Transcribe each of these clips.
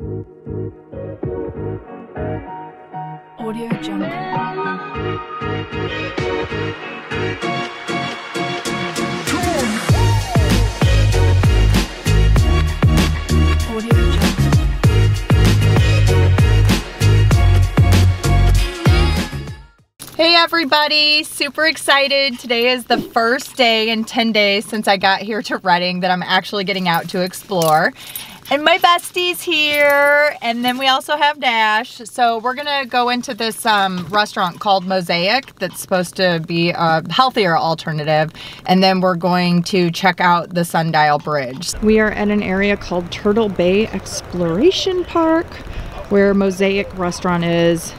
Audio Jungle. Hey everybody, super excited. Today is the first day in 10 days since I got here to Redding that I'm actually getting out to explore. And my bestie's here, and then we also have Dash. So we're gonna go into this um, restaurant called Mosaic that's supposed to be a healthier alternative. And then we're going to check out the Sundial Bridge. We are at an area called Turtle Bay Exploration Park where Mosaic Restaurant is.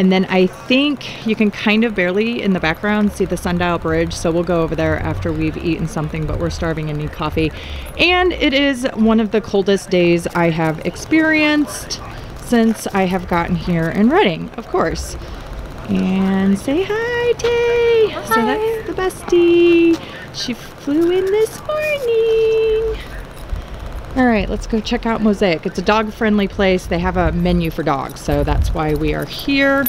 And then I think you can kind of barely in the background see the Sundial Bridge. So we'll go over there after we've eaten something, but we're starving and need coffee. And it is one of the coldest days I have experienced since I have gotten here in Redding, of course. And say hi, Tay. So that's the bestie. She flew in this morning. All right, let's go check out Mosaic. It's a dog friendly place. They have a menu for dogs, so that's why we are here.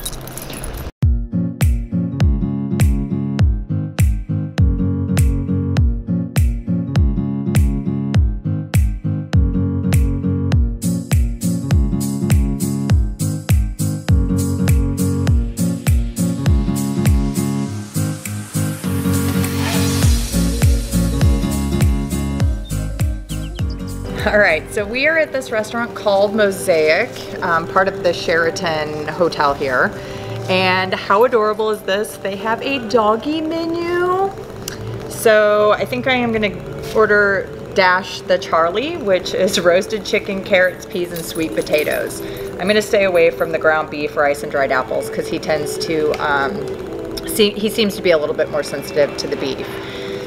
All right, so we are at this restaurant called Mosaic, um, part of the Sheraton Hotel here. And how adorable is this? They have a doggy menu. So I think I am gonna order Dash the Charlie, which is roasted chicken, carrots, peas, and sweet potatoes. I'm gonna stay away from the ground beef, rice, and dried apples because he tends to, um, see, he seems to be a little bit more sensitive to the beef.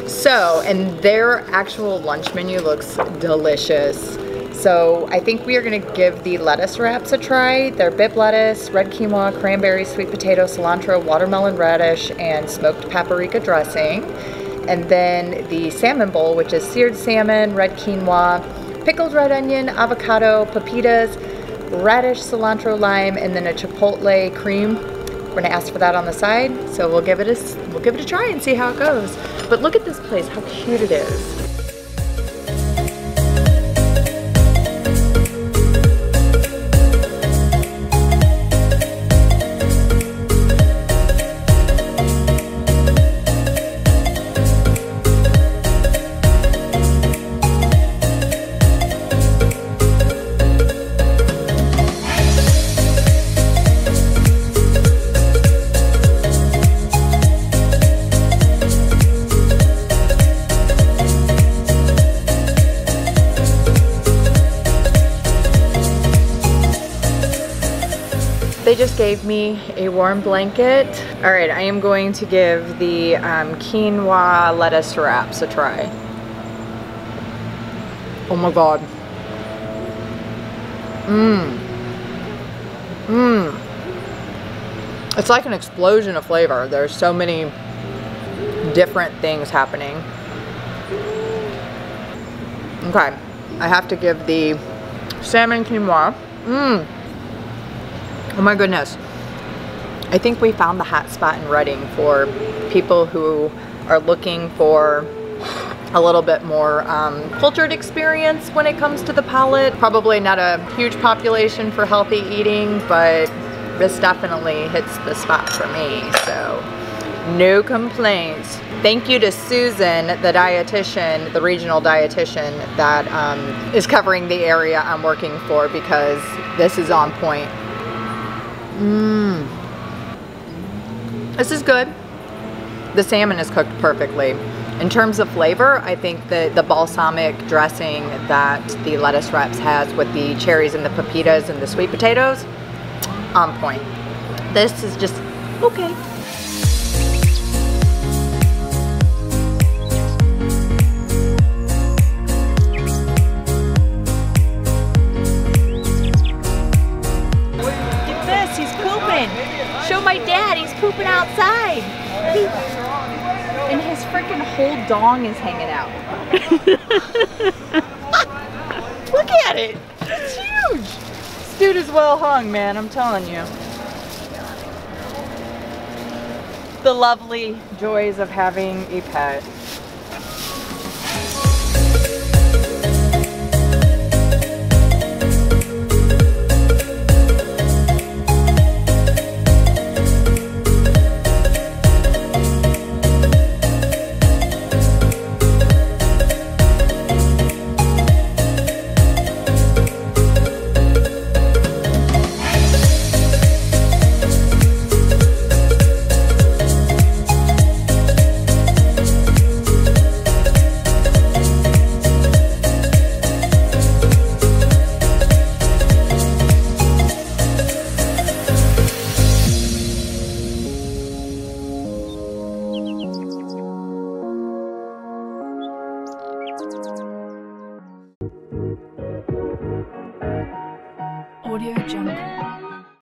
So, and their actual lunch menu looks delicious. So I think we are gonna give the lettuce wraps a try. They're Bibb lettuce, red quinoa, cranberry, sweet potato, cilantro, watermelon radish, and smoked paprika dressing. And then the salmon bowl, which is seared salmon, red quinoa, pickled red onion, avocado, pepitas, radish, cilantro, lime, and then a chipotle cream. We're gonna ask for that on the side, so we'll give it a we'll give it a try and see how it goes. But look at this place, how cute it is. They just gave me a warm blanket. All right, I am going to give the um, quinoa lettuce wraps a try. Oh my God. Mmm. Mmm. It's like an explosion of flavor. There's so many different things happening. Okay, I have to give the salmon quinoa. Mmm. Oh my goodness. I think we found the hot spot in Redding for people who are looking for a little bit more um, cultured experience when it comes to the palate. Probably not a huge population for healthy eating, but this definitely hits the spot for me, so no complaints. Thank you to Susan, the dietitian, the regional dietitian that um, is covering the area I'm working for because this is on point. Mmm. This is good. The salmon is cooked perfectly. In terms of flavor, I think that the balsamic dressing that the lettuce wraps has with the cherries and the pepitas and the sweet potatoes, on point. This is just okay. Pooping outside. He- and his freaking whole dong is hanging out. Look at it. It's huge. This dude is well hung, man, I'm telling you. The lovely joys of having a pet. Audio Jungle.